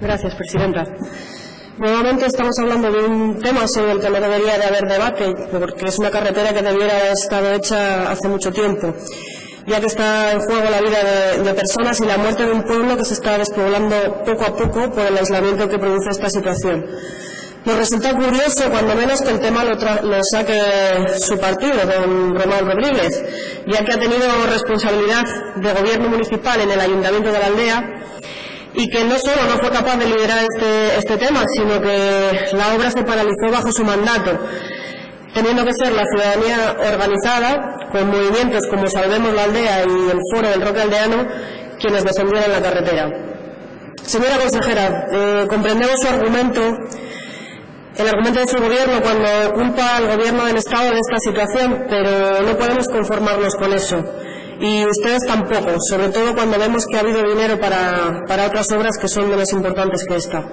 Gracias, presidenta. Nuevamente estamos hablando de un tema sobre el que no debería de haber debate, porque es una carretera que debiera haber estado hecha hace mucho tiempo, ya que está en juego la vida de, personas y la muerte de un pueblo que se está despoblando poco a poco por el aislamiento que produce esta situación. Nos resulta curioso, cuando menos, que el tema lo, lo saque su partido, don Román Rodríguez, ya que ha tenido responsabilidad de gobierno municipal en el ayuntamiento de la aldea y que no solo no fue capaz de liderar este, este tema, sino que la obra se paralizó bajo su mandato, teniendo que ser la ciudadanía organizada, con movimientos como Salvemos la Aldea y el Foro del Roque Aldeano, quienes defendieron la carretera. Señora consejera, eh, comprendemos su argumento, el argumento de su gobierno cuando culpa al gobierno del Estado de esta situación, pero no podemos conformarnos con eso y ustedes tampoco, sobre todo cuando vemos que ha habido dinero para, para otras obras que son menos importantes que esta.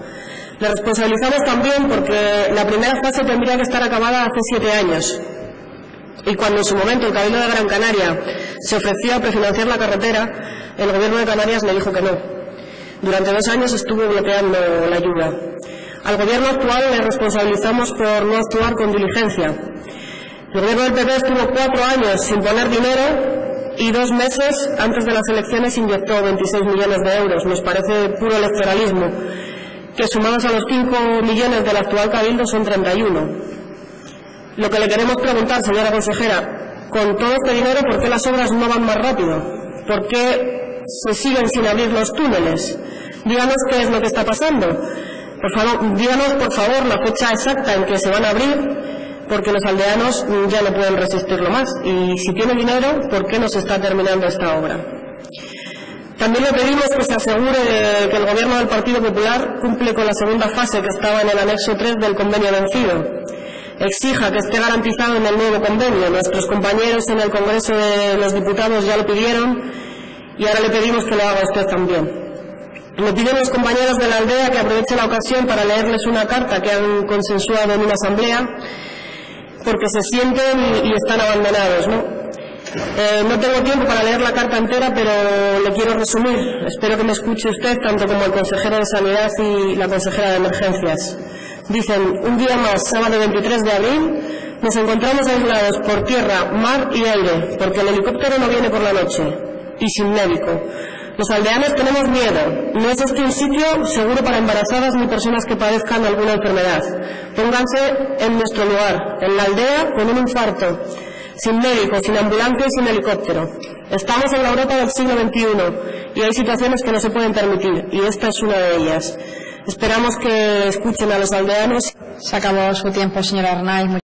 Le responsabilizamos también porque la primera fase tendría que estar acabada hace siete años. Y cuando en su momento el Cabildo de Gran Canaria se ofreció a prefinanciar la carretera, el Gobierno de Canarias le dijo que no. Durante dos años estuvo bloqueando la ayuda. Al Gobierno actual le responsabilizamos por no actuar con diligencia. El Gobierno del PP estuvo cuatro años sin poner dinero y dos meses antes de las elecciones inyectó 26 millones de euros. Nos parece puro electoralismo, que sumados a los 5 millones del actual Cabildo son 31. Lo que le queremos preguntar, señora consejera, con todo este dinero, ¿por qué las obras no van más rápido? ¿Por qué se siguen sin abrir los túneles? Díganos qué es lo que está pasando. Por favor, díganos, por favor, la fecha exacta en que se van a abrir porque los aldeanos ya no pueden resistirlo más. Y si tiene dinero, ¿por qué no se está terminando esta obra? También le pedimos que se asegure que el Gobierno del Partido Popular cumple con la segunda fase que estaba en el anexo 3 del convenio vencido. Exija que esté garantizado en el nuevo convenio. Nuestros compañeros en el Congreso de los Diputados ya lo pidieron y ahora le pedimos que lo haga usted también. Le piden los compañeros de la aldea que aproveche la ocasión para leerles una carta que han consensuado en una asamblea porque se sienten y, están abandonados, ¿no? Eh, no tengo tiempo para leer la carta entera, pero le quiero resumir. Espero que me escuche usted, tanto como el consejero de Sanidad y la consejera de Emergencias. Dicen, un día más, sábado 23 de abril, nos encontramos aislados por tierra, mar y aire, porque el helicóptero no viene por la noche, y sin médico. Los aldeanos tenemos miedo. No es este un sitio seguro para embarazadas ni personas que padezcan alguna enfermedad. Pónganse en nuestro lugar, en la aldea, con un infarto, sin médico, sin ambulancia y sin helicóptero. Estamos en la Europa del siglo XXI y hay situaciones que no se pueden permitir y esta es una de ellas. Esperamos que escuchen a los aldeanos. Se acabó su tiempo, señora.